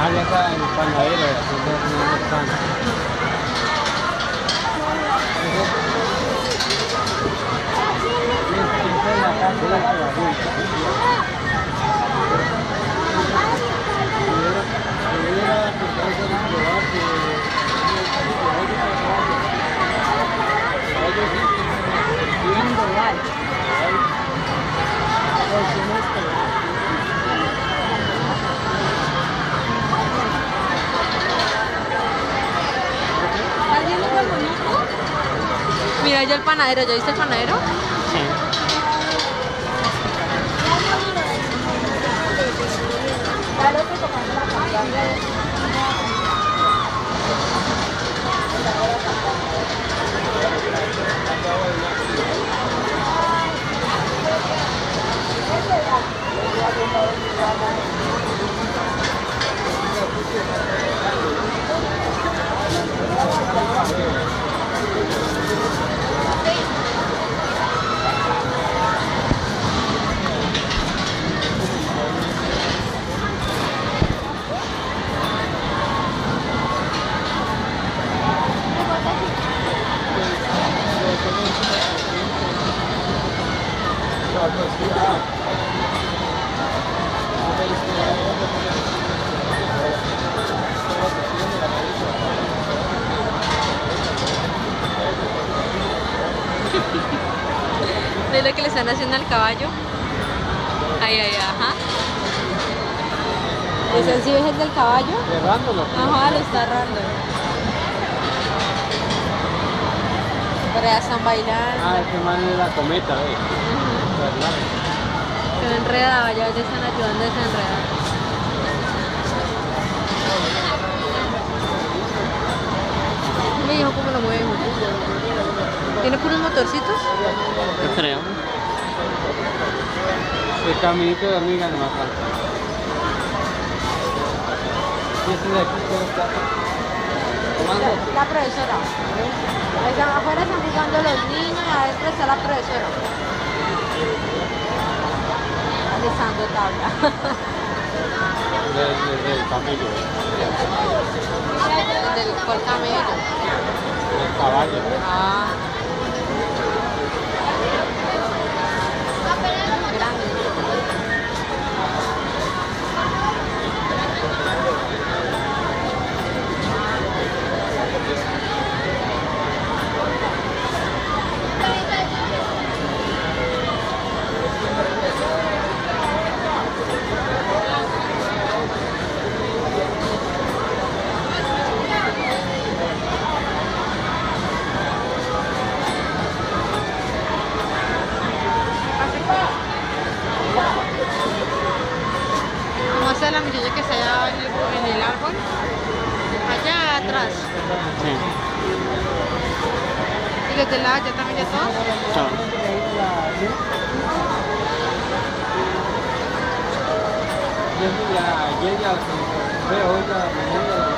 Ah, ya está en el panadero, entonces no ya el panadero, ¿ya viste el panadero? ¿Ves lo que le están haciendo al caballo? Ahí, ahí, ajá. ¿Ese sí es el del caballo? Cerrándolo. Ajá, lo está errando. Pero ya están bailando. Ah, este man es la cometa, ¿ves? Se enredaba, ya le están ayudando a desenredar. Me dijo cómo lo mueven. ¿Tiene puros motorcitos? Yo creo. El caminito de hormiga no más falta. Y este de aquí está tomando. La profesora. Afuera están jugando los niños y adentro está la profesora. Alisando tabla. Desde el camello, Del cual camello. el caballo. Ah. Grande. Vamos a hacer la muchacha que está allá en el, en el árbol. Sí. Y los de la allá también ya. Yo la mañana,